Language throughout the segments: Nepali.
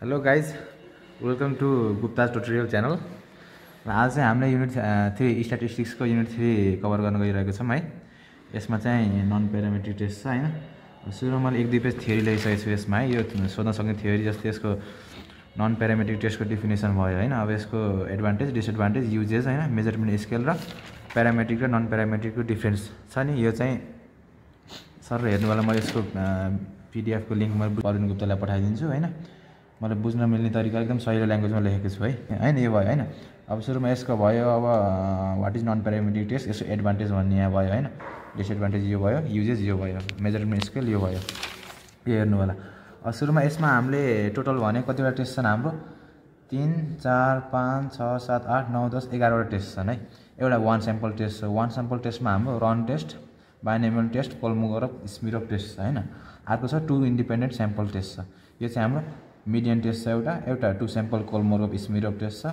Hello guys welcome to Gupta tutorial channel र आज चाहिँ हामीले युनिट थ्री स्ट्याटिस्टिक्सको युनिट थ्री कभर गर्न गइरहेको छौँ है। यसमा चाहिँ नन प्यारामेट्रिक टेस्ट छ होइन? सुरुमा मैले एक दुई पेज थ्योरी ल्याइसकेको छु यसमा है। यो सोध्न सक्ने थ्योरी जस्तै यसको नन प्यारामेट्रिक टेस्टको डिफिनेसन भयो होइन? अब यसको एडभान्टेज डिसएडभान्टेज युजेस होइन? मेजरमेन्ट स्केल र प्यारामेट्रिक र नन प्यारामेट्रिकको डिफ्रेन्स छ नि? यो चाहिँ सर हेर्नुवाला म यसको पिडिएफको लिङ्क म अरुण गुप्तालाई पठाइदिन्छु होइन? मलाई बुझ्न मिल्ने तरिका एकदम सहिलो ल्याङ्ग्वेजमा लेखेको छु है। होइन यो भयो होइन। अब सुरुमा यसको भयो अब what is non parametric test यसको एडभान्टेज भन्ने यहाँ भयो होइन। डिसएडभान्टेज यो भयो युजेस यो भयो मेजरमेन्ट स्केल यो भयो। यो हेर्नु होला। सुरुमा यसमा हामीले टोटल भने कतिवटा टेस्ट छन् हाम्रो? तिन चार पाँच छ सात आठ नौ दस एघारवटा टेस्ट छन् है। एउटा वान स्याम्पल टेस्ट छ। वान स्याम्पल टेस्टमा हाम्रो run test binomial test Kolmogorov Smirnov test छ होइन। अर्को छ टु इन्डिपेन्डेन्ट स्याम्पल टेस्ट छ। यो चाहिँ हाम्रो मिडियन टेस्ट छ एउटा एउटा two sample Kolmogorov Smirnov test छ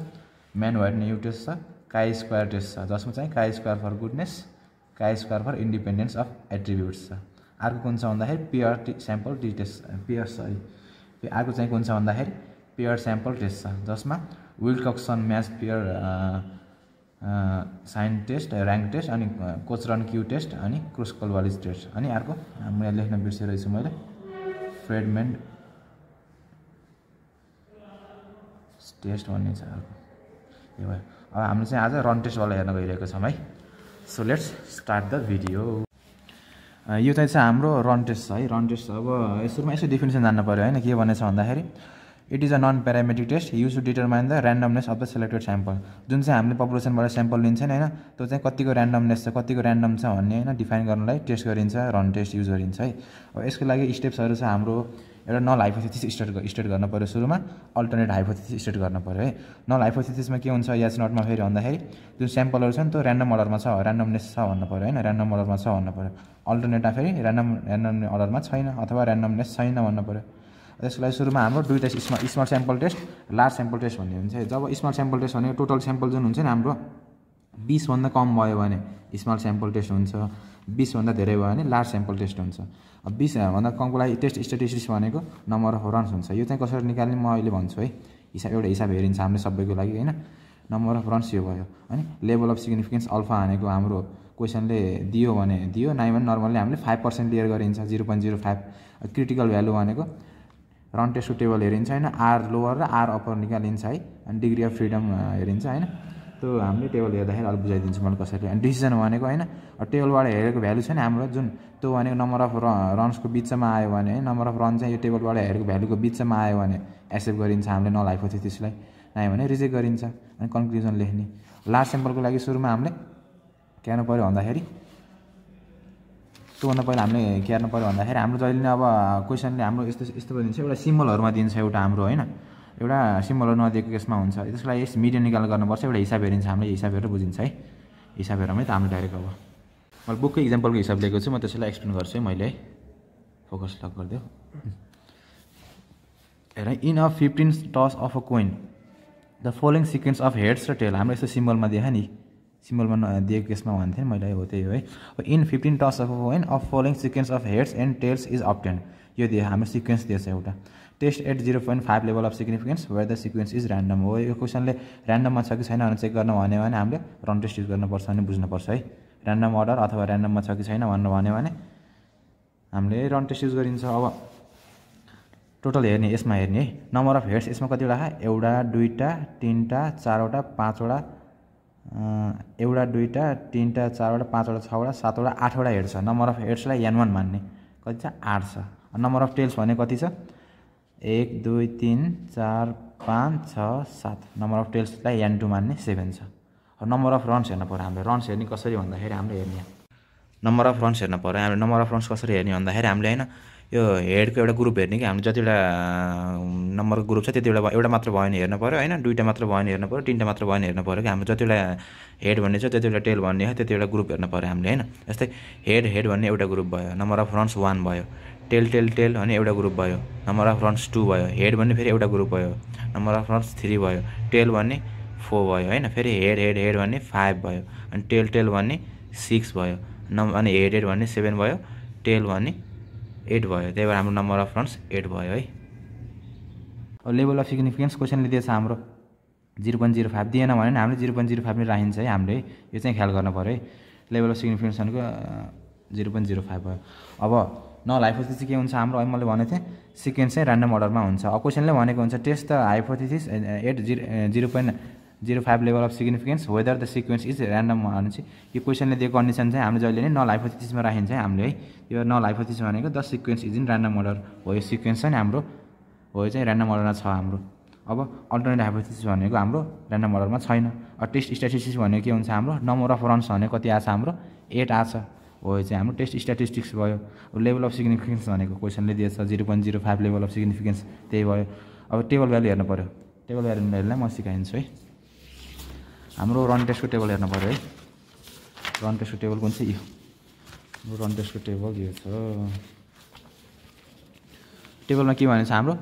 म्यान वाइट न्यु टेस्ट छ काई स्क्वायर टेस्ट छ जसमा चाहिँ chi square for goodness chi square for independence of attributes छ। अर्को कुन छ भन्दाखेरि pair T sample T test pair sorry अर्को चाहिँ कुन छ भन्दाखेरि पियर स्याम्पल टेस्ट छ जसमा Wilcoxon match pair sign test rank test अनि कोचरन क्यु टेस्ट अनि क्रुसकोलवालिज टेस्ट अनि अर्को मैले लेख्न बिर्सिरहेछु मैले फ्रेडमेन्ट टेस्ट भन्ने छ। अर्को यो भयो। अब हामीले चाहिँ आज रन टेस्टवाला हेर्न गइरहेको छौँ है। So let's start the video यो चाहिँ चाहिँ हाम्रो रन टेस्ट छ है। रन टेस्ट अब सुरुमा यसो डिफिनेसन जान्नु पऱ्यो होइन के भनेछ भन्दाखेरि it is a non parametric test use to determine the randomness of the selected sample जुन चाहिँ हामीले पपुलेसनबाट स्याम्पल लिन्छ नि होइन त्यो चाहिँ कतिको ऱ्यान्डमनेस छ कतिको ऱ्यान्डम छ भन्ने होइन डिफाइन गर्नलाई टेस्ट गरिन्छ रन टेस्ट युज गरिन्छ है। अब यसको लागि स्टेप्सहरू छ हाम्रो एउटा नल हाइपोथेसिस स्टार्ट स्टार्ट गर्नु पऱ्यो सुरुमा अल्टरनेट हाइपोथेसिस स्टार्ट गर्नु पऱ्यो है। नल हाइपोथेसिसमा के हुन्छ यास नटमा फेरि भन्दाखेरि जुन स्याम्पलहरू छ नि त्यो ऱ्यान्डम अर्डरमा छ ऱ्यान्डमनेस छ भन्नु पऱ्यो होइन ऱ्यान्डम अर्डरमा छ भन्नु पऱ्यो अल्टरनेटमा फेरि ऱ्यान्डम ऱ्यान्डम अर्डरमा छैन अथवा ऱ्यान्डमनेस छैन भन्नु पऱ्यो त्यसको लागि सुरुमा हाम्रो दुईवटा small small sample test large sample test भन्ने हुन्छ। जब स्मल स्याम्पल टेस्ट भनेको टोटल स्याम्पल जुन हुन्छ नि हाम्रो बिसभन्दा कम भयो भने स्मल स्याम्पल टेस्ट हुन्छ बिसभन्दा धेरै भयो भने लार्ज स्याम्पल टेस्ट हुन्छ। बिसभन्दा कमको लागि टेस्ट स्ट्याटिस्टिक्स भनेको नम्बर अफ रन्स हुन्छ। यो चाहिँ कसरी निकाल्ने म अहिले भन्छु है। हिसाब एउटा हिसाब हेरिन्छ हामीले सबैको लागि होइन? नम्बर अफ रन्स यो भयो अनि लेभल अफ सिग्निफिकेन्स अल्फा हानेको हाम्रो क्वेसनले दियो भने दियो नाइ भने नर्मल्ली हामीले फाइभ पर्सेन्ट लिएर गरिन्छ zero point zero five critical value भनेको रन टेबल हेरिन्छ होइन? आर लोवर र आर अप्पर निकालिन्छ है? अनि डिग्री अफ फ्रिडम हेरिन्छ होइन? त्यो हामीले टेबल हेर्दाखेरि अलिक बुझाइदिन्छु मैले कसरी अनि डिसिजन भनेको होइन? टेबलबाट हेरेको भ्यालु छ नि हाम्रो जुन त्यो भनेको नम्बर अफ रन्सको बिचमा आयो भने है? नम्बर अफ रन चाहिँ यो टेबलबाट हेरेको भ्यालुको बिचमा आयो भने एक्सेप्ट गरिन्छ हामीले नल हाइपोथेसिसलाई नआयो भने रिजेक्ट गरिन्छ अनि कन्क्लुजन लेख्ने। लास्ट सेम्पलको लागि सुरुमा हामीले के पऱ्यो भन्दाखेरि त्योभन्दा पहिला हामीले के गर्नु पऱ्यो भन्दाखेरि हाम्रो जहिले नै अब क्वेसनले हाम्रो यस्तो यस्तो दिन्छ एउटा सिम्बलहरूमा दिन्छ एउटा हाम्रो होइन। एउटा सिम्बलहरू नदिएको केसमा हुन्छ। त्यसको लागि यस मिडियन निकाल गर्नुपर्छ एउटा हिसाब हेरिन्छ हामीले हिसाब हेरेर बुझिन्छ है। हिसाब हेरमै त हाम्रो डाइरेक्ट अब। मैले बुकको इक्जाम्पलको हिसाब लिएको छु म त्यसलाई एक्सप्लेन गर्छु है मैले। है फोकस लक गरिदियो हेर in a fifteen toss of a coin the following sequence of heads र टेल हाम्रो यस्तो सिम्बलमा देखा नि। सिम्बलमा दिएको केसमा भन्थेँ मैले हो त्यही हो है। In fifteen toss of coin of following sequence of heads and tails is obtained यो दियो हाम्रो सिक्वेन्स दिएछ एउटा। Test at zero point five level of significance where the sequence is random हो यो क्वेसनले ऱ्यान्डममा छ कि छैन भनेर चेक गर्न भन्यो भने हामीले रन टेस्ट युज गर्नुपर्छ भने बुझ्नुपर्छ है। ऱ्यान्डम अर्डर अथवा ऱ्यान्डममा छ कि छैन भनेर भन्यो भने हामीले रन टेस्ट युज गरिन्छ। अब टोटल हेर्ने यसमा हेर्ने है। नम्बर अफ हेड्स यसमा कतिवटा एउटा दुईवटा तिनवटा चारवटा पाँचवटा एउटा दुईवटा तिनवटा चारवटा पाँचवटा छवटा सातवटा आठवटा हेड छ। नम्बर अफ हेड्सलाई एन वान मान्ने। कति छ? आठ छ। नम्बर अफ टेल्स भने कति छ? एक दुई तिन चार पाँच छ सात। नम्बर अफ टेल्सलाई एन टू मान्ने सेभेन छ। नम्बर अफ रन्स हेर्नु पऱ्यो हामीले रन्स हेर्ने कसरी भन्दाखेरि हामीले हेर्ने नम्बर अफ रन्स हेर्नु पऱ्यो। हामीले नम्बर अफ रन्स कसरी हेर्ने भन्दाखेरि हामीले होइन यो हेडको एउटा ग्रुप हेर्ने कि हामीले जतिवटा नम्बरको ग्रुप छ त्यतिवटा एउटा मात्र भयो भने हेर्नु पऱ्यो होइन? दुईवटा मात्र भयो भने हेर्नु पऱ्यो तिनवटा मात्र भयो भने हेर्नु पऱ्यो कि हाम्रो जतिवटा हेड भन्ने छ त्यतिवटा टेल भन्ने हो त्यतिवटा ग्रुप हेर्नु पऱ्यो हामीले होइन? जस्तै हेड हेड भन्ने एउटा ग्रुप भयो नम्बर अफ रन्स वान भयो टेल टेल टेल भने एउटा ग्रुप भयो नम्बर अफ रन्स टू भयो हेड भन्ने फेरि एउटा ग्रुप भयो नम्बर अफ रन्स थ्री भयो टेल भन्ने फोर भयो होइन? फेरि हेड हेड हेड भन्ने फाइभ भयो अनि टेल टेल भन्ने सिक्स भयो नम् अनि हेड हेड भन्ने सेभेन भयो टेल भन्ने एट भयो। त्यही भएर हाम्रो नम्बर अफ रन्स एट भयो है। अब लेभल अफ सिग्निफिकेन्स क्वेसनले दिएछ हाम्रो। जिरो पोइन्ट जिरो फाइभ दिएन भने हामीले जिरो पोइन्ट जिरो फाइभ नै राखिन्छ है हामीले। यो चाहिँ ख्याल गर्नु पऱ्यो है। लेभल अफ सिग्निफिकेन्स भनेको जिरो पोइन्ट जिरो फाइभ भयो। अब नल हाइपोथिस के हुन्छ हाम्रो? मैले भनेको थिएँ सिक्वेन्स चाहिँ ऱ्यान्डम अर्डरमा हुन्छ। अब क्वेसनले भनेको हुन्छ test the hypothesis at zero zero point zero five level of significance whether the sequence is random भने चाहिँ यो क्वेसनले दिएको कन्डिसन चाहिँ हामीले जहिले नै नल हाइपोथिसिसमा राखिन्छ हामीले है। यो नल हाइपोथिसिस भनेको the sequence is in random order हो यो सिक्वेन्स चाहिँ हाम्रो हो यो चाहिँ ऱ्यान्डम अर्डरमा छ हाम्रो। अब अल्टरनेट हाइपोथिसिस भनेको हाम्रो ऱ्यान्डम अर्डरमा छैन। टेस्ट स्ट्याटिस्टिक्स भनेको के हुन्छ हाम्रो? नम्बर अफ रन्स भनेको कति आएको हाम्रो? एट आएको हो यो चाहिँ हाम्रो टेस्ट स्ट्याटिस्टिक्स भयो। लेभल अफ सिग्निफिकेन्स भनेको क्वेसनले दिएछ zero point zero five level of significance त्यही भयो। अब टेबल भ्यालु हेर्नु पऱ्यो टेबल भ्यालुलाई म सिकाइदिन्छु है। हाम्रो रन टेस्टको टेबल हेर्नु पऱ्यो है। रन टेस्टको टेबल कुन चाहिँ यो? रन टेस्टको टेबल यो छ। टेबलमा के भनेको छ हाम्रो?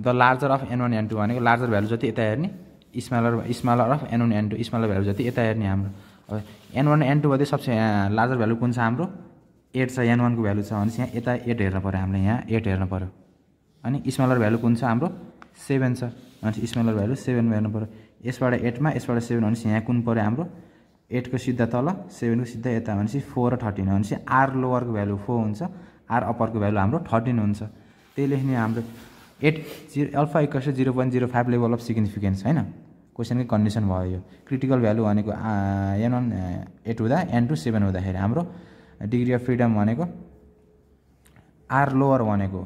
The larger of N one N two भनेको लार्जर भ्यालु जति यता हेर्ने smaller smaller of N one N two smaller value जति यता हेर्ने हाम्रो। अब एन वान एन टूमध्ये सबसे लार्जर भ्यालु कुन छ हाम्रो? एट छ एन वानको भ्यालु छ भनेपछि यहाँ यता एट हेर्नु पऱ्यो हामीले यहाँ एट हेर्नु पऱ्यो। अनि स्मलर भ्यालु कुन छ हाम्रो? सेभेन छ। भनेपछि स्मलर भ्यालु सेभेन हेर्नु पऱ्यो। यसबाट एटमा यसबाट सेभेन भनेपछि यहाँ कुन पऱ्यो हाम्रो? एटको सिधा तल सेभेनको सिधा यता भनेपछि फोर र थर्टिन भनेपछि आर लोवरको भ्यालु फोर हुन्छ आर अप्परको भ्यालु हाम्रो थर्टिन हुन्छ। त्यही लेख्ने हाम्रो at zero alpha equals zero point zero five level of significance होइन? क्वेसनकै कन्डिसन भयो यो। क्रिटिकल भ्यालु भनेको एन वान एट हुँदा एन टू सेभेन हुँदाखेरि हाम्रो डिग्री अफ फ्रिडम भनेको आर लोवर भनेको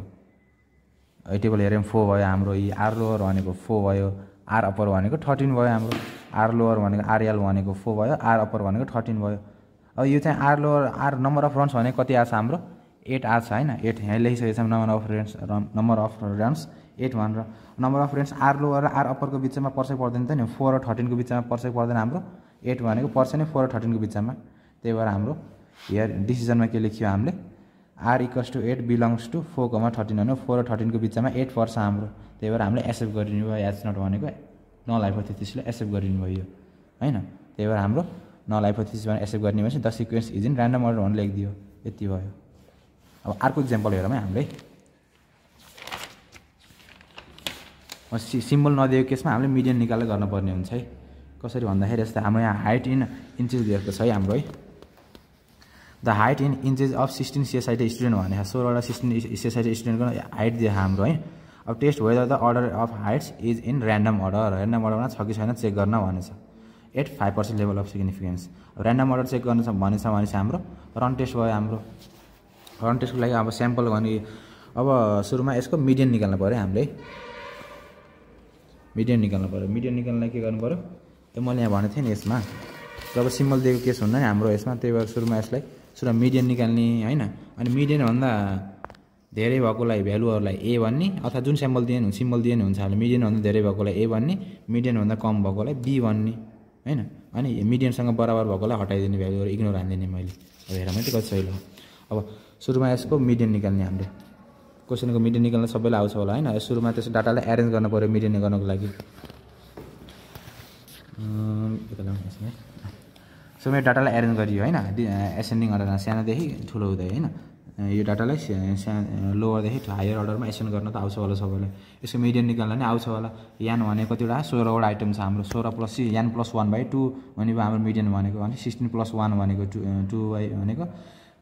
टेबल हेऱ्यौँ फोर भयो हाम्रो यी आर लोवर भनेको फोर भयो। आर अप्पर भनेको थर्टिन भयो हाम्रो. आर लोवर भनेको आरएल भनेको फोर भयो. आर अप्पर भनेको थर्टिन भयो. अब यो चाहिँ R lower R number of runs भनेको कति आएको छ हाम्रो? एट आएको छ होइन? एट यहाँ लेखिसकेको छ number of runs number of runs eight भनेर number of runs R lower र आर अप्परको बिचमा पर्छ पर्दैन त नि फोर र थर्टिनको बिचमा पर्छ पर्दैन हाम्रो? एट भनेको पर्छ नि फोर र थर्टिनको बिचमा। त्यही भएर हाम्रो हियर डिसिजनमा के लेखियो हामीले? R equals to eight belongs to four comma thirteen भने फोर र थर्टिनको बिचमा एट पर्छ हाम्रो। त्यही भएर हामीले एक्सेप्ट गरिदिनु भयो एच नट भनेको नल हाइपोथेसिसले एक्सेप्ट गरिदिनु भयो होइन? त्यही भएर हाम्रो नल हाइपोथेसिस भनेर एक्सेप्ट गर्ने भनेपछि the sequence is in random order भनेर लेखिदियो। यति भयो। अब अर्को इक्जाम्पल हेरौँ है हामीले। सि सिम्बल नदिएको केसमा हामीले मिडियन निकालेर गर्नुपर्ने हुन्छ है। कसरी भन्दाखेरि यस्तो हाम्रो यहाँ हाइट इन इन्चेस दिएको छ है हाम्रो है। The height in inches of sixteen CSIT student भनेको सोह्रवटा सिक्सटिन सिएसआइटी स्टुडेन्टको हाइट दिएको हाम्रो है। अब test whether the order of heights is in random order random अर्डरमा छ कि छैन चेक गर्न भनेछ at five percent level of significance. Random order check गर्नु छ भनेछ भनेपछि हाम्रो रन टेस्ट भयो हाम्रो। रन टेस्टको लागि अब स्याम्पल भने अब सुरुमा यसको मिडियन निकाल्नु पऱ्यो हामीले। मिडियन निकाल्नु पऱ्यो। मिडियन निकाल्नलाई के गर्नु पऱ्यो? त्यो मैले यहाँ भनेको थिएँ नि यसमा। जब सिम्बल दिएको केस हुन्न नि हाम्रो यसमा त्यही भएर सुरुमा यसलाई सुरुमा मिडियन निकाल्ने होइन? अनि मिडियनभन्दा धेरै भएकोलाई भ्यालुहरूलाई ए भन्ने अथवा जुन स्याम्बल दिए सिम्बल दिए हुन्छ हामीले मिडियनभन्दा धेरै भएकोलाई ए भन्ने मिडियनभन्दा कम भएकोलाई बी भन्ने होइन? अनि मिडियनसँग बराबर भएकोलाई हटाइदिने भ्यालुहरू इग्नोर हानिदिने मैले। अब हेर मात्रै कति सही अब सुरुमा यसको मिडियन निकाल्ने हामीले। क्वेसनको मिडियन निकाल्न सबैलाई आउँछ होला होइन? सुरुमा त्यसो डाटालाई एरेन्ज गर्नु पऱ्यो मिडियन गर्नको लागि। सुरुमा डाटालाई एरेन्ज गरियो होइन? एसेन्डिङ अर्डरमा सानोदेखि ठुलो हुँदै होइन? यो डाटालाई लोवरदेखि हायर अर्डरमा एसेन्ड गर्न त आउँछ होला सबैलाई। यसको मिडियन निकाल्न नै आउँछ होला। यान भनेको कतिवटा सोह्रवटा आइटम छ हाम्रो। सोह्र प्लस यान प्लस वान बाई टू भनेको हाम्रो मिडियन भनेको। भने सिक्सटिन प्लस वान भनेको टु टू बाई भनेको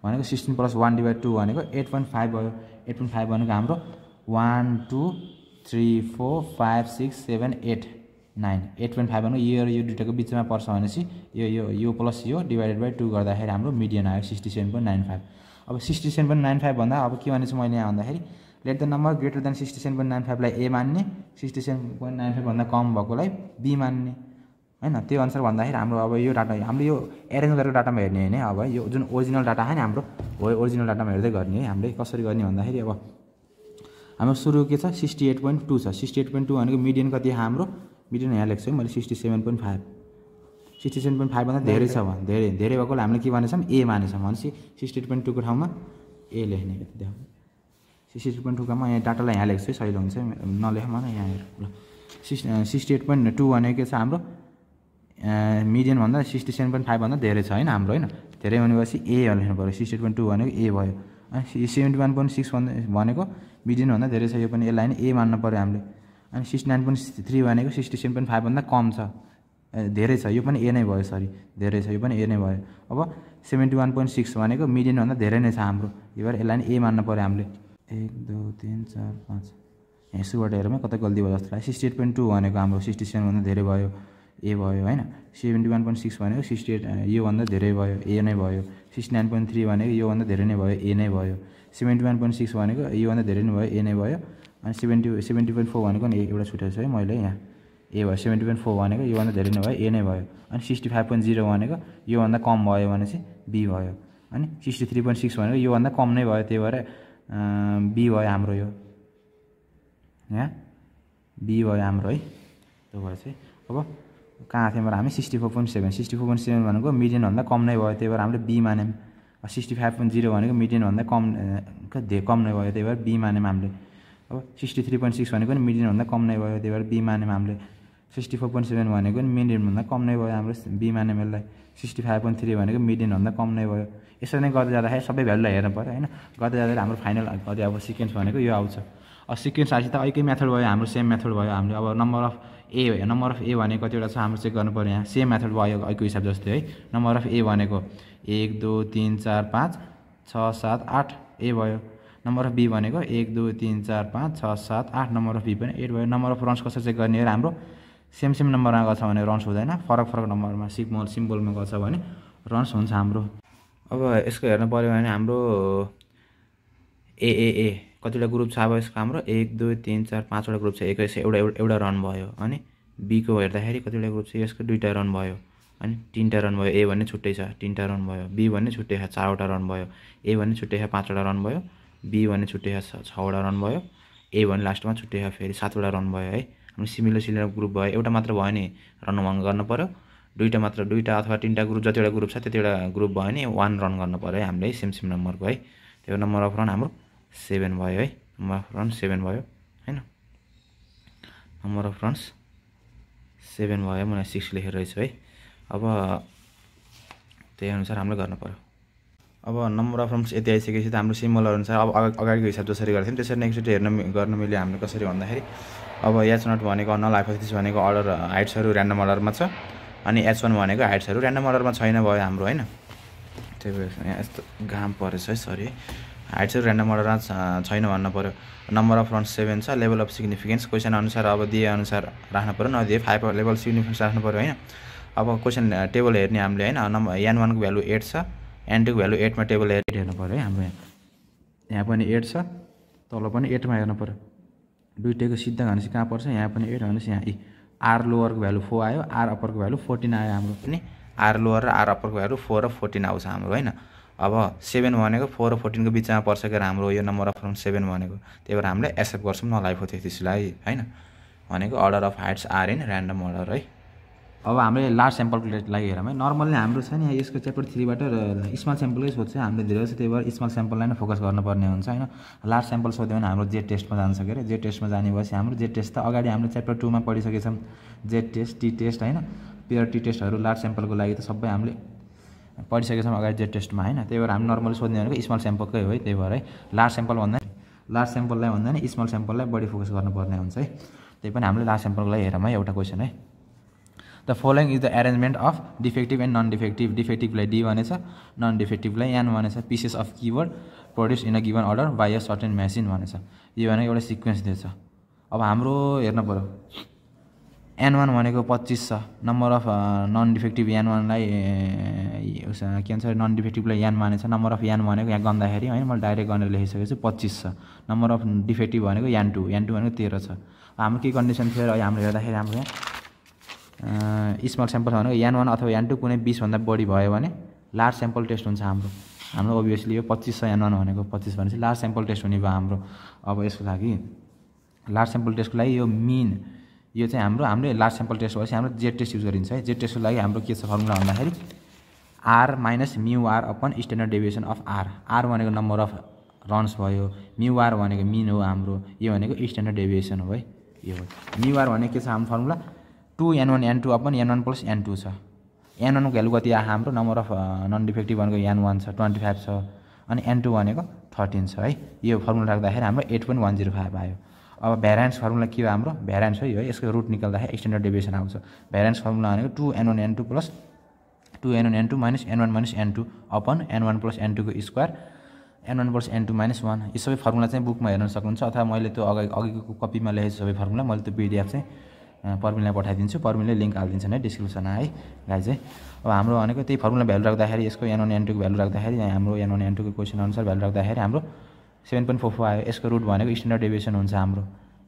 भनेको sixteen plus one divide two भनेको एट पोइन्ट फाइभ भयो। एट पोइन्ट फाइभ भनेको हाम्रो one two three four five six seven eight nine eight point five भनेको यो र यो दुइटाको बिचमा पर्छ भनेपछि यो यो यो प्लस यो डिभाइडेड बाई टू गर्दाखेरि हाम्रो मिडियन आयो sixty seven point nine five अब sixty seven point nine five भन्दा अब के भनेछु मैले यहाँ भन्दाखेरि let the number greater than sixty seven point nine फाइभलाई A मान्ने सिक्सटी सेभेन पोइन्ट नाइन फाइभभन्दा कम भएकोलाई बी मान्ने। होइन त्यो अनुसार भन्दाखेरि हाम्रो अब यो डाटा हामीले यो एरेन्ज गरेको डाटामा हेर्ने होइन अब यो जुन ओरिजिनल डाटा छ नि हाम्रो हो ओरिजिनल डाटामा हेर्दै गर्ने है हामीले कसरी गर्ने भन्दाखेरि अब हाम्रो सुरु के छ? सिक्सटी एट पोइन्ट टू छ। सिक्सटी एट पोइन्ट टू भनेको मिडियन कति हाम्रो? मिडियन यहाँ लेख्छु है मैले sixty seven point five sixty seven point फाइभभन्दा धेरै छ भने धेरै धेरै भएकोले हामीले के भनेछौँ? ए मानेछौँ। भनेपछि सिक्सटी एट पोइन्ट टूको ठाउँमा ए लेख्ने देखौँ सिक्सटी एट पोइन्ट टूकोमा यहाँ डाटालाई यहाँ लेख्छु है सहिलो हुन्छ नलेख न यहाँ हेर। ल। Six sixty eight point two भनेको के छ हाम्रो मिडियनभन्दा सिक्सटी सेभेन पोइन्ट फाइभभन्दा धेरै छ होइन हाम्रो होइन? धेरै भनेपछि ए लेख्नु पऱ्यो। सिक्सटी एट पोइन्ट टू भनेको ए भयो। अनि सेभेन्टी वान पोइन्ट सिक्स भनेको मिडियनभन्दा धेरै छ। यो पनि यसलाई ए मान्नु पऱ्यो हामीले। अनि सिक्सटी नाइन पोइन्ट थ्री भनेको सिक्सटी सेभेन पोइन्ट फाइभभन्दा कम छ। धेरै छ। यो पनि ए नै भयो सरी धेरै छ। यो पनि ए नै भयो। अब सेभेन्टी वान पोइन्ट सिक्स भनेको मिडियनभन्दा धेरै नै छ हाम्रो। यो भएर यसलाई ए मान्न पऱ्यो हामीले। एक दुई तिन चार पाँच। यहाँ सुबाट हेरौँ कतै गल्ती भयो जस्तो लाग्यो। सिक्सटी एट पोइन्ट टू भनेको हाम्रो सिक्सटी सेभेनभन्दा धेरै भयो। ए भयो होइन। सेभेन्टी वान पोइन्ट सिक्स भनेको सिक्सटी एट योभन्दा धेरै भयो। ए नै भयो। सिक्सटी नाइन पोइन्ट थ्री भनेको योभन्दा धेरै नै भयो। ए नै भयो। सेभेन्टी वान पोइन्ट सिक्स भनेको योभन्दा धेरै नै भयो। ए नै भयो। अनि सेभेन्टी सेभेन्टी पोइन्ट फोर भनेको नि एउटा छुटेको छ है मैले यहाँ। ए भयो सेभेन्टी पोइन्ट फोर भनेको योभन्दा धेरै नै भयो ए नै भयो। अनि सिक्सटी फाइभ पोइन्ट जिरो भनेको योभन्दा कम भयो भने चाहिँ बी भयो। अनि सिक्सटी थ्री पोइन्ट सिक्स भनेको योभन्दा कम नै भयो त्यही भएर बी भयो हाम्रो यो। यहाँ बी भयो हाम्रो है। त्यो भएर चाहिँ अब कहाँ थियौँ हामी sixty four point seven sixty four point seven भनेको मिडियनभन्दा कम नै भयो त्यही भएर हामीले बी मान्यौँ। सिक्सटी फाइभ पोइन्ट जिरो भनेको मिडियनभन्दा कम धेरै कम नै भयो त्यही भएर बी मान्यौँ हामीले। अब सिक्सटी थ्री पोइन्ट सिक्स भनेको नि मिडियनभन्दा कम नै भयो त्यही भएर बी मान्यौँ हामीले। सिक्सटी फोर पोइन्ट सेभेन भनेको नि मिडियनभन्दा कम नै भयो हाम्रो बी मान्यौँ यसलाई सिक्सटी फाइभ पोइन्ट थ्री भनेको मिडियनभन्दा कम नै भयो। यसरी नै गर्दै जाँदाखेरि सबै भ्यालुलाई हेर्नु पऱ्यो होइन। गर्दै जाँदाखेरि हाम्रो फाइनल अब सिक्वेन्स भनेको यो आउँछ। अब सिक्वेन्स आएपछि त अर्कै मेथड भयो हाम्रो सेम मेथड भयो। हामीले अब number of A number of A भनेको कतिवटा छ हाम्रो चेक गर्नु पऱ्यो यहाँ। सेम मेथड भयो अर्को हिसाब जस्तै है। नम्बर अफ ए भनेको एक दुई तिन चार पाँच छ सात आठ ए भयो। नम्बर अफ बी भनेको एक दुई तिन चार पाँच छ सात आठ। नम्बर अफ बी पनि एट भयो। नम्बर अफ रन्स कसरी चेक गर्ने हाम्रो सेम सेम नम्बरमा गर्छ भने रन्स हुँदैन। फरक फरक नम्बरमा सिम्बल सिम्बलमा गर्छ भने रन्स हुन्छ हाम्रो। अब यसको हेर्नु पऱ्यो भने हाम्रो एएए कतिवटा ग्रुप छ अब यसको हाम्रो? एक दुई तिन चार पाँचवटा ग्रुप छ। एक एउटा एउटा रन भयो अनि बीको हेर्दाखेरि कतिवटा ग्रुप छ? यसको दुईवटा रन भयो अनि तिनवटा रन भयो। ए भन्ने छुट्टै छ। तिनवटा रन भयो। बी भन्ने छुट्टै छ। चारवटा रन भयो। ए भन्ने छुट्टै छ। पाँचवटा रन भयो। बी भन्ने छुट्टै छ। छवटा रन भयो। ए भन्ने लास्टमा छुट्टै छ। फेरि सातवटा रन भयो है। हाम्रो सिमिलर सिमिलर ग्रुप भयो एउटा मात्र भयो नि रन वान गर्नु पऱ्यो दुईवटा मात्र दुईवटा अथवा तिनवटा ग्रुप जतिवटा ग्रुप छ त्यतिवटा ग्रुप भयो नि वान रन गर्नु पऱ्यो है हामीले सेम सेम नम्बरको है। त्यो नम्बर अफ रन हाम्रो सेभेन भयो है। नम्बर अफ रन सेभेन भयो होइन? नम्बर अफ रन्स सेभेन भयो मलाई सिक्स लेखेर रहेछु है। अब त्यही अनुसार हामीले गर्नु पऱ्यो अब नम्बर अफ रन्स यति आइसकेपछि त हाम्रो सिम्बलहरू अनुसार अब अगा- अगाडिको हिसाब जसरी गर्थ्यौँ त्यसरी नै एकचोटि हेर्न गर्न मिल्यो हामीले कसरी भन्दाखेरि। अब एच नट भनेको नल हाइपोथेसिस भनेको अर्डर हाइट्सहरू ऱ्यान्डम अर्डरमा छ। अनि एच वान भनेको हाइट्सहरू ऱ्यान्डम अर्डरमा छैन भयो हाम्रो होइन? त्यही भएर यहाँ यस्तो घाम परेछ है सरी हाइट्सहरू ऱ्यान्डम अर्डरमा छैन भन्नु पऱ्यो नम्बर अफ रन्स सेभेन छ लेभल अफ सिग्निफिकेन्स क्वेसन अनुसार अब दिए अनुसार राख्नु पऱ्यो नदिए फाइभ लेभल सिग्निफिकेन्स राख्नु पऱ्यो होइन? अब क्वेसन टेबल हेर्ने हामीले होइन? नम्बर एन वानको भ्यालु एट छ एन टूको भ्यालु एटमा टेबल हेर हेर्नु पऱ्यो है हाम्रो यहाँ। यहाँ पनि एट छ तल पनि एटमा हेर्नु पऱ्यो दुइटैको सिधा भनेपछि कहाँ पर्छ? यहाँ पनि एट भनेपछि यहाँ इ आर लोवरको भ्यालु फोर आयो। आर अप्परको भ्यालु फोर्टिन आयो हाम्रो पनि। आर लोवर र आर अप्परको भ्यालु फोर र फोर्टिन आउँछ हाम्रो होइन? अब सेभेन भनेको फोर र फोर्टिनको बिचमा पर्छ के हाम्रो यो नम्बर अफ राउन्ड सेभेन भनेको। त्यही भएर हामीले एक्सेप्ट गर्छौँ। न हाइपोथेसिसलाई होइन? भनेको order of heights are in random order है। अब हामीले लार्ज स्याम्पलको लागि हेरौँ है। नर्मल्ली हाम्रो छ नि यसको च्याप्टर थ्रीबाट स्मल स्याम्पलकै सोध्छ हामीले धेरै त्यही भएर स्मल स्याम्पललाई नै फोकस गर्नुपर्ने हुन्छ होइन। लार्ज स्याम्पल सोध्यो भने हाम्रो जेड टेस्टमा जान्छ के अरे जेड टेस्टमा जाने भएपछि हाम्रो जेड टेस्ट त अगाडि हामीले च्याप्टर टूमा पढिसकेछौँ। जेड टेस्ट टी टेस्ट होइन पेयर टी टेस्टहरू लार्ज स्याम्पलको लागि त सबै हामीले पढिसकेछौँ अगाडि जेड टेस्टमा होइन। त्यही भएर हामी नर्मली सोध्ने भनेको स्मल स्याम्पलकै हो है त्यही भएर है। लार्ज स्याम्पल भन्दा लार्ज स्याम्पललाई भन्दा नि स्मल स्याम्पललाई बढी फोकस गर्नुपर्ने हुन्छ है। त्यही पनि हामीले लार्ज स्याम्पलको लागि हेरौँ है एउटा क्वेसन है। The following is the arrangement of defective and non defective डिफेक्टिभलाई D भनेछ नन डिफेक्टिभलाई एन भनेछ pieces of keyword produce in a given order by a certain machine भनेछ यो भनेको एउटा सिक्वेन्स दिएछ अब हाम्रो हेर्नु पऱ्यो एन वान भनेको पच्चिस छ। Number of non defective N वानलाई के भन्छ नन डिफेक्टिभलाई यान मानेछ नम्बर अफ यान भनेको यहाँ गन्दाखेरि होइन मैले डाइरेक्ट गरेर लेखिसकेको छु पच्चिस छ। नम्बर अफ डिफेक्टिभ भनेको यान टू यान टू भनेको तेह्र छ। हाम्रो के कन्डिसन थियो हाम्रो हेर्दाखेरि हाम्रो यहाँ स्मल स्याम्पल भनेको यान वान अथवा यान टू कुनै बिसभन्दा बढी भयो भने लार्ज स्याम्पल टेस्ट हुन्छ हाम्रो। हाम्रो ओभियसली यो पच्चिस छ यान वान भनेको पच्चिस भनेपछि लार्ज स्याम्पल टेस्ट हुने भयो हाम्रो। अब यसको लागि लार्ज स्याम्पल टेस्टको लागि यो मिन यो चाहिँ हाम्रो हामीले लार्ज स्याम्पल टेस्ट भएपछि हाम्रो जेड टेस्ट युज गरिन्छ है। जेड टेस्टको लागि हाम्रो के छ फर्मुला भन्दाखेरि R minus mu R upon standard deviation of R R भनेको नम्बर अफ रन्स भयो म्यु आर भनेको मिन हो हाम्रो यो भनेको स्ट्यान्डर्ड डेभिएसन हो है। यो हो म्यु आर भनेको के छ हाम्रो formula two N one N two upon N one plus N two छ। एन वानको भ्यालु कति हाम्रो? नम्बर अफ नन डिफेक्टिभ भनेको एन वान छ ट्वेन्टी फाइभ छ अनि एन टू भनेको थर्टिन छ है? यो फर्मुला राख्दाखेरि हाम्रो eight point one zero five आयो। अब भ्यारान्स फर्मुला के हो हाम्रो? भ्यारान्स हो यो यसको रुट निकाल्दाखेरि स्ट्यान्डर्ड डेभिएसन आउँछ। भ्यारान्स फर्मुला भनेको two N one N two plus two N one N two minus N one minus N two upon N one plus N टूको square N one plus N two minus one यी सबै फर्मुला चाहिँ बुकमा हेर्न सक्नुहुन्छ अथवा मैले त्यो अगाडि अघिको कपीमा लेखेको सबै फर्मुला मैले त्यो पिडिएफ चाहिँ पर्मिललाई पठाइदिन्छु। पर्मिलले लिङ्क हालिदिन्छन् है डिस्क्रिप्सनमा है गाई चाहिँ। अब हाम्रो भनेको त्यही फर्मुला भ्यालु राख्दाखेरि यसको एन वान एन टूको भ्यालु राख्दाखेरि हाम्रो एन टूको क्वेसन अनुसार भ्यालु राख्दाखेरि हाम्रो सेभेन पोइन्ट फोर फोर आयो। यसको रुट भनेको स्ट्यान्डर्ड डेभिएसन हुन्छ हाम्रो।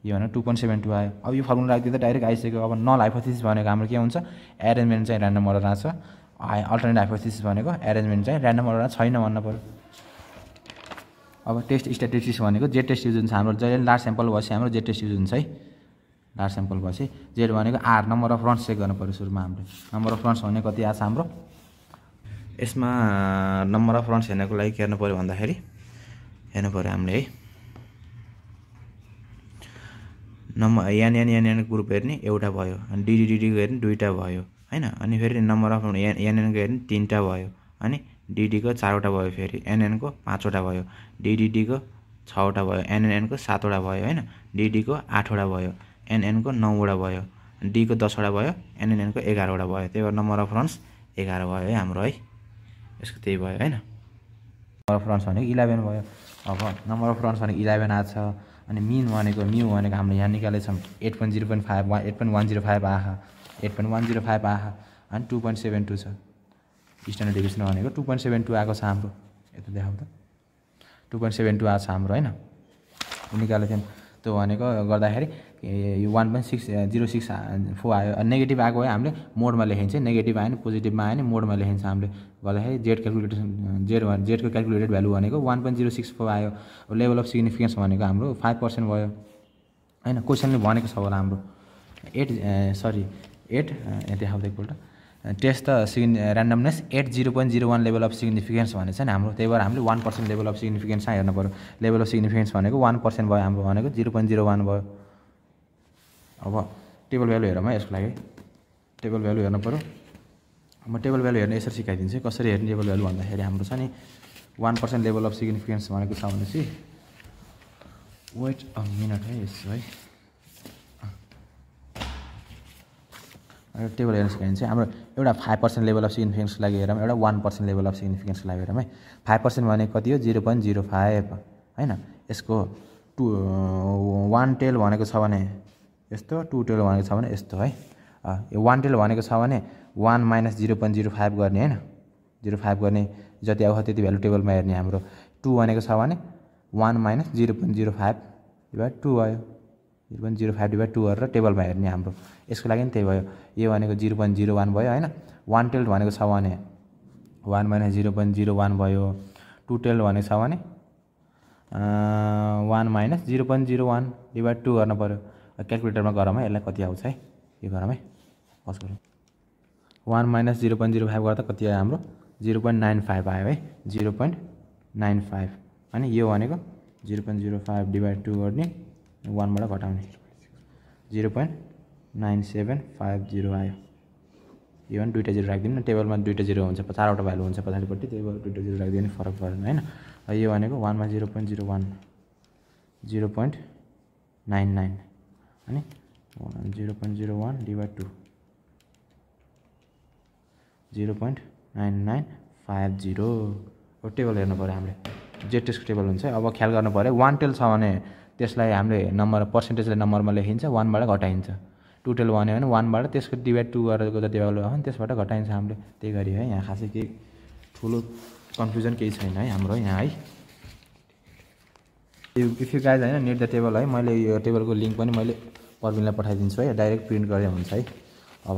यो भनेको टू पोइन्ट सेभेन टू आयो। अब यो फर्मुला राखिदिँदा डाइरेक्ट आइसक्यो। अब नल हाइपोथिसिस भनेको हाम्रो के हुन्छ? एरेन्जमेन्ट चाहिँ ऱ्यान्डम अर्डर आएको छ। अल्टरनेट हाइपोथिसिस भनेको एरेन्जमेन्ट चाहिँ ऱ्यान्डम अर्डर छैन भन्न पऱ्यो अब टेस्ट स्ट्याटिस्टिक्स भनेको जे टेस्ट युज हुन्छ हाम्रो। जहिले लार्ज स्याम्पल भएपछि हाम्रो जे टेस्ट युज हुन्छ है। लार्ज स्याम्पल भएपछि जेड भनेको R number of runs check पऱ्यो सुरुमा हामीले। नम्बर अफ रन्स भनेको कति आएको छ हाम्रो? यसमा नम्बर अफ रन्स हेर्नको लागि के हेर्नु पऱ्यो भन्दाखेरि हेर्नु पऱ्यो हामीले है। नम्बर एनएन एनएनको ग्रुप हेर्ने एउटा भयो। अनि डिडिडिडीको हेर्ने दुईवटा भयो। होइन? अनि फेरि नम्बर अफ एनएनको हेर्ने तिनवटा भयो। अनि डिडीको चारवटा भयो फेरि। एनएनको पाँचवटा भयो। डिडिडीको छवटा भयो। एनएनको सातवटा भयो। होइन? डिडीको आठवटा भयो। एनएनको नौवटा भयो डीको दसवटा भयो एनएनको एघारवटा भयो। त्यही भएर नम्बर अफ रन्स एघार भयो है हाम्रो है। यसको त्यही भयो होइन। नम्बर अफ रन्स भनेको इलेभेन भयो। अब नम्बर अफ रन्स भनेको इलेभेन आएको छ। अनि मिन भनेको म्यु भनेको हामीले यहाँ निकालेछौँ। Eight point zero point five one eight point one zero five आहा। Eight point one zero five आहा। अनि टू पोइन्ट सेभेन टू छ। स्ट्यान्डर्ड डिभिजन भनेको टू पोइन्ट सेभेन टू आएको छ हाम्रो। यता देखाउ त। टू पोइन्ट सेभेन टू आएको छ हाम्रो होइन? निकालेको थियौँ त्यो भनेको गर्दाखेरि यो one point six zero six four आयो। नेगेटिभ आएको है हामीले मोडमा लेखिन्छ। नेगेटिभ आयो नि पोजिटिभमा आयो नि मोडमा लेखिन्छ हामीले। गर्दाखेरि जेड क्यालकुलेसन जेड जेडको क्यालकुलेटेड भ्यालु भनेको one point zero six four आयो। लेभल अफ सिग्निफिकेन्स भनेको हाम्रो फाइभ पर्सेन्ट भयो। होइन क्वेसनले भनेको छ होला हाम्रो। एट सरी एट देखाउँदा एकपल्ट। Test the सिग्नि randomness at zero point zero one level of significance भनेको छ नि हाम्रो। त्यही भएर हामीले वान पर्सेन्ट लेभल अफ सिग्निफिकेन्समा हेर्नु पऱ्यो लेभल अफ सिग्निफिकेन्स भनेको वान पर्सेन्ट भयो हाम्रो भनेको। जिरो पोइन्ट जिरो वान भयो। अब टेबल भ्यालु हेरौँ है यसको लागि। टेबल भ्यालु हेर्नु पऱ्यो। म टेबल भ्यालु हेर्नु यसरी सिकाइदिन्छु कसरी हेर्ने टेबल भ्यालु भन्दाखेरि हाम्रो छ नि one percent level of significance भनेको छ भनेपछि वेट अ मिनट है यसो है टेबल हेर्न सकिन्छ चाहिँ हाम्रो एउटा फाइभ पर्सेन्ट लेभल अफ सिग्निफिकेन्सको लागि हेरौँ एउटा वान पर्सेन्ट लेभल अफ सिग्निफिकेन्सको लागि हेरौँ है। फाइभ पर्सेन्ट भनेको कति हो? जिरो पोइन्ट जिरो फाइभ होइन। यसको टु वान टेल भनेको छ भने यस्तो टु टेल भनेको छ भने यस्तो है। यो वान टेल भनेको छ भने one minus zero point zero five गर्ने होइन। जिरो फाइभ गर्ने जति आउँछ त्यति भ्यालु टेबलमा हेर्ने हाम्रो। टू भनेको छ भने one minus zero point zero five divide two भयो। Zero point zero five divide two गरेर टेबलमा हेर्ने हाम्रो। यसको लागि त्यही भयो। यो भनेको जिरो पोइन्ट जिरो वान भयो होइन। वान टेल्ड भनेको छ भने one minus zero point zero one भयो। टु टेल्ड भनेको छ भने one minus zero point zero one divide two गर्नु पऱ्यो क्यालकुलेटरमा गरौँ है यसलाई कति आउँछ है? यो गरौँ है। पस गरौँ one minus zero point zero five गर्दा कति आयो हाम्रो? जिरो पोइन्ट नाइन फाइभ आयो है। Zero point nine five. अनि यो भनेको zero point zero five divide two गर्ने वानबाट घटाउने। Zero point nine seven five zero आयो। यो पनि दुइटा जिरो राखिदिनु न। टेबलमा दुइटा जिरो हुन्छ चारवटा भ्यालु हुन्छ पछाडिपट्टि। त्यही भएर दुइटा जिरो राखिदियो भने फरक परेन होइन? यो भनेको वानमा zero point zero one. Zero point nine nine. अनि zero point zero one divide two zero point nine nine five zero. अब टेबल हेर्नु पऱ्यो हामीले। जेड टेस्टको टेबल हुन्छ अब ख्याल गर्नु पऱ्यो वान टेल छ भने त्यसलाई हामीले नम्बर पर्सेन्टेजलाई नम्बरमा लेखिन्छ वानबाट घटाइन्छ। टु टेल वान भने वानबाट त्यसको डिभाइड टू गरेको जति भ्यालु आयो त्यसबाट घटाइन्छ हामीले। त्यही गरी है यहाँ खासै केही ठुलो कन्फ्युजन केही छैन है हाम्रो यहाँ है। इफ यु गाइज होइन नेट द टेबल है मैले यो टेबलको लिङ्क पनि मैले पर्मिनलाई पठाइदिन्छु है डाइरेक्ट प्रिन्ट गरेर हुन्छ है। अब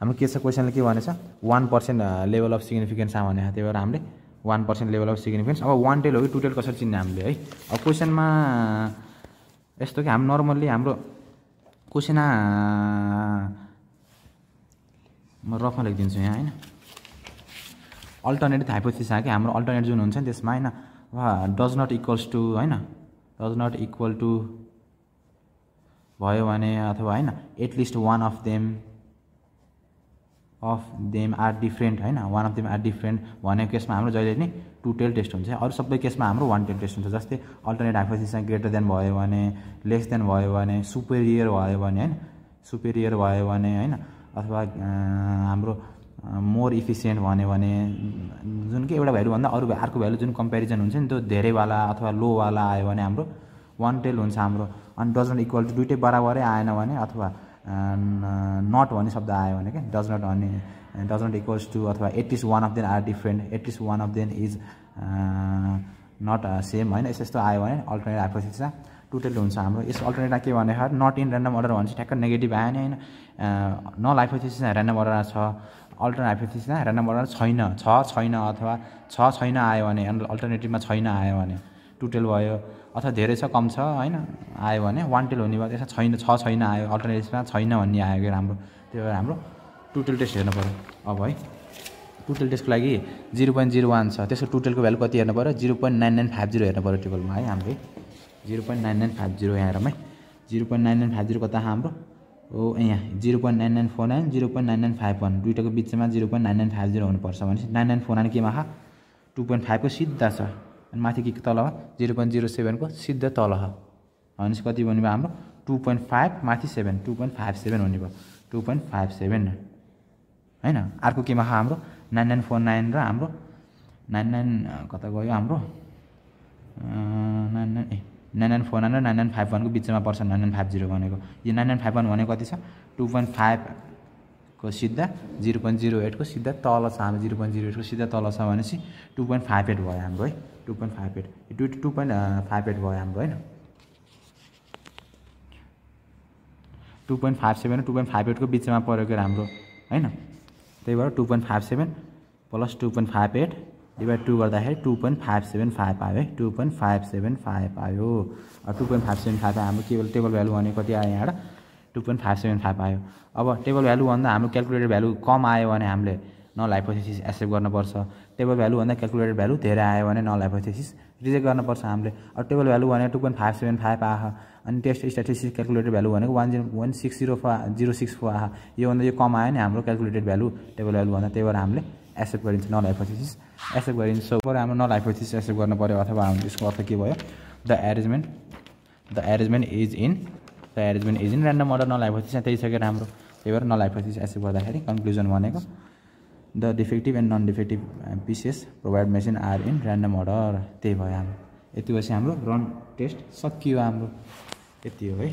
हाम्रो के छ क्वेसनले के भनेछ? One percent level of significance आ भने त्यही भएर हामीले one percent level of significance अब वान टेल हो कि टु टेल कसरी चिन्ने हामीले है? अब क्वेसनमा यस्तो कि हामी नर्मल्ली हाम्रो क्वेसना म रफमा लेखिदिन्छु यहाँ होइन? अल्टरनेटिभ हाइपोथिस कि हाम्रो अल्टरनेट जुन हुन्छ नि त्यसमा होइन? डज नट इक्वल्स टु होइन? डज नट इक्वल टु भयो भने अथवा होइन at least one of them of them are different होइन? One of them are different भनेको केसमा हाम्रो जहिले नि टु टेल टेस्ट हुन्छ अरू सबै केसमा हाम्रो वान टेल टेस्ट हुन्छ जस्तै अल्टरनेट हाइपोथेसिसमा ग्रेटर देन भयो भने लेस देन भयो भने सुपेरियर भयो भने होइन? सुपेरियर भयो भने होइन? अथवा हाम्रो मोर इफिसियन्ट भन्यो भने जुन कि एउटा भ्यालुभन्दा अरू अर्को भ्यालु जुन कम्पेरिजन हुन्छ नि त्यो धेरैवाला अथवा लोवाला आयो भने हाम्रो वान टेल हुन्छ हाम्रो। अनि डजन्ट इक्वल टु दुइटै बराबरै आएन भने अथवा नट भन्ने शब्द आयो भने क्या डज नट भन्ने डज नट इक्वल्स टु अथवा at least one of then are different at least one of then is not same होइन। यस्तो यस्तो आयो भने अल्टरनेट हाइपोथेसिसमा टोटल हुन्छ हाम्रो। यस अल्टरनेटमा के भने नट इन ऱ्यान्डम अर्डर भनेपछि ठ्याक्क नेगेटिभ आयो नि होइन। नल हाइपोथेसिसमा ऱ्यान्डम अर्डर छ अल्टरनेट हाइपोथेसिसमा ऱ्यान्डम अर्डर छैन छ छैन अथवा छ छैन आयो भने अल्टरनेटिभमा छैन आयो भने। टुटेल भयो अथवा धेरै छ कम छ होइन? आयो भने वान टेल हुने भयो। त्यसमा छैन छ छैन आयो अल्टरनेटिभमा छैन भन्ने आयो कि राम्रो। त्यही भएर हाम्रो टुटेल टेस्ट हेर्नु पऱ्यो। अब है टुटेल टेस्टको लागि जिरो पोइन्ट जिरो वान छ। त्यसको टुटेलको भ्यालु कति हेर्नु पऱ्यो? Zero point nine nine five zero हेर्नु पऱ्यो टेबलमा है हाम्रो zero point nine nine five zero यहाँ zero point nine nine five zero कता हाम्रो? ओ यहाँ। Zero point nine nine four nine zero point nine nine five one. दुइटाको बिचमा zero point nine nine five zero हुनुपर्छ भनेपछि नाइन नाइन फोर नाइन केमा खा? टु पोइन्ट फाइभको सिधा छ। अनि माथि के तल जिरो पोइन्ट जिरो सेभेनको सिधा तल भनेपछि कति भन्यो हाम्रो? टु पोइन्ट फाइभ माथि seven two point five seven हुने भयो टु पोइन्ट फाइभ सेभेन होइन? अर्को केमा खा हाम्रो? नाइन नाइन फोर नाइन र हाम्रो? नाइन नाइन कता गयो हाम्रो? नाइन नाइन ए नाइन नाइन फोर नाइन र नाइन नाइन फाइभ वानको बिचमा पर्छ नाइन नाइन फाइभ जिरो भनेको। यो नाइन नाइन फाइभ वान भनेको कति छ? टु पोइन्ट फाइभको सिधा जिरो पोइन्ट जिरो एटको सिधा तल छ। हाम्रो जिरो पोइन्ट जिरो एटको सिधा तल छ भनेपछि टु पोइन्ट फाइभ एट भयो हाम्रो है। Two point five eight. Two two point five eight भयो हाम्रो होइन? Two point five seven two point five एटको बिचमा परेको राम्रो होइन? त्यही भएर two point five seven plus two point five eight divide two गर्दाखेरि two point five seven five आयो है? Two point five seven five आयो। Two point five seven five हाम्रो के टेबल भ्यालु भनेको कति आयो यहाँबाट? Two point five seven five आयो। अब टेबल भ्यालुभन्दा हाम्रो क्यालकुलेटेड भ्यालु कम आयो भने हामीले नल हाइपोथेसिस एक्सेप्ट गर्नुपर्छ। टेबल भ्यालुभन्दा क्यालकुलेटेड भ्यालु धेरै आयो भने नल हाइपोथेसिस रिजेक्ट गर्नुपर्छ हामीले। अब टेबल भ्यालु भने two point five seven five आयो अनि टेस्ट स्ट्याटिस्टिक्स क्यालकुलेटेड भ्यालु भनेको one zero one six zero four zero six four आयो योभन्दा यो कम आयो नि हाम्रो क्यालकुलेटेड भ्यालु टेबल भ्यालुभन्दा त्यही भएर हामीले एक्सेप्ट गरिन्छ नल हाइपोथेसिस एक्सेप्ट गरिन्छ सो हाम्रो नल हाइपोथेसिस एक्सेप्ट गर्नु पऱ्यो अथवा हाम्रो यसको अर्थ के भयो? The arrangement the arrangement is in the arrangement is in random order null hypothesis त्यही छ कि राम्रो? त्यही भएर नल हाइपोथेसिस एक्सेप्ट गर्दाखेरि कन्क्लुजन भनेको the defective and non defective pieces provide machine are in random order त्यही भयो हाम्रो। यति भएपछि हाम्रो रन टेस्ट सकियो हाम्रो। यति हो है।